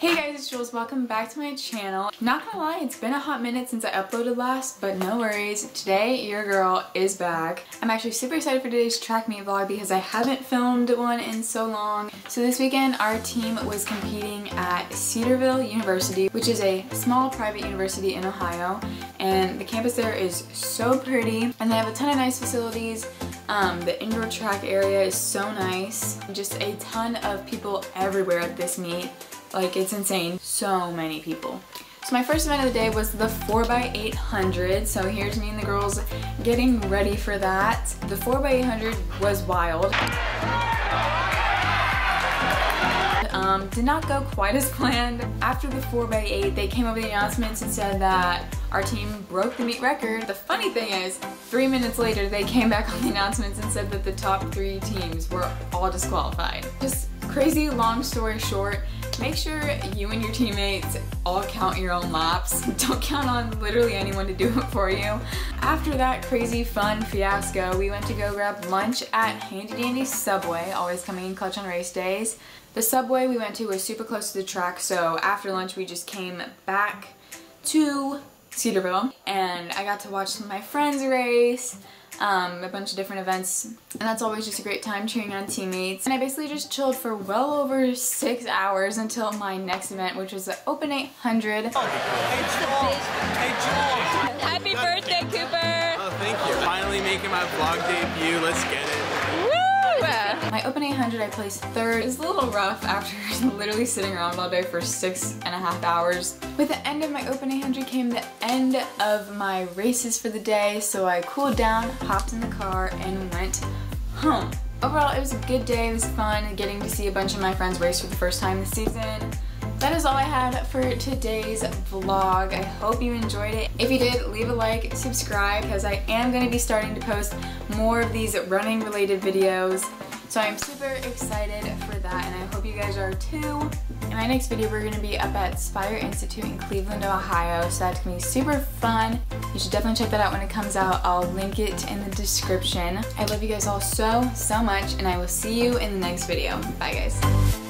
it's Julz. Welcome back to my channel. Not gonna lie, it's been a hot minute since I uploaded last, but no worries. Today, your girl is back. I'm actually super excited for today's track meet vlog because I haven't filmed one in so long. So this weekend, our team was competing at Cedarville University, which is a small private university in Ohio. And the campus there is so pretty, and they have a ton of nice facilities. Um, the indoor track area is so nice. Just a ton of people everywhere at this meet. Like it's insane. So many people. So my first event of the day was the 4x800. So here's me and the girls getting ready for that. The 4x800 was wild. Um, did not go quite as planned. After the 4x8, they came over the announcements and said that our team broke the meet record. The funny thing is, three minutes later, they came back on the announcements and said that the top three teams were all disqualified. Just crazy long story short, make sure you and your teammates all count your own laps. Don't count on literally anyone to do it for you. After that crazy fun fiasco, we went to go grab lunch at Handy Dandy Subway, always coming in clutch on race days. The Subway we went to was super close to the track, so after lunch we just came back to Cedarville and I got to watch some of my friends race, um, a bunch of different events and that's always just a great time cheering on teammates. And I basically just chilled for well over six hours until my next event which was the Open 800. Hey Joel! Hey Joel! Happy birthday Cooper! Oh thank you. Finally making my vlog debut, let's get it. My Open 800 I placed third. It was a little rough after literally sitting around all day for six and a half hours. With the end of my Open 800 came the end of my races for the day, so I cooled down, hopped in the car, and went home. Overall, it was a good day. It was fun getting to see a bunch of my friends race for the first time this season. That is all I had for today's vlog. I hope you enjoyed it. If you did, leave a like, subscribe, because I am going to be starting to post more of these running related videos. So I'm super excited for that and I hope you guys are too. In my next video we're going to be up at Spire Institute in Cleveland, Ohio so that's to be super fun. You should definitely check that out when it comes out. I'll link it in the description. I love you guys all so, so much and I will see you in the next video. Bye guys.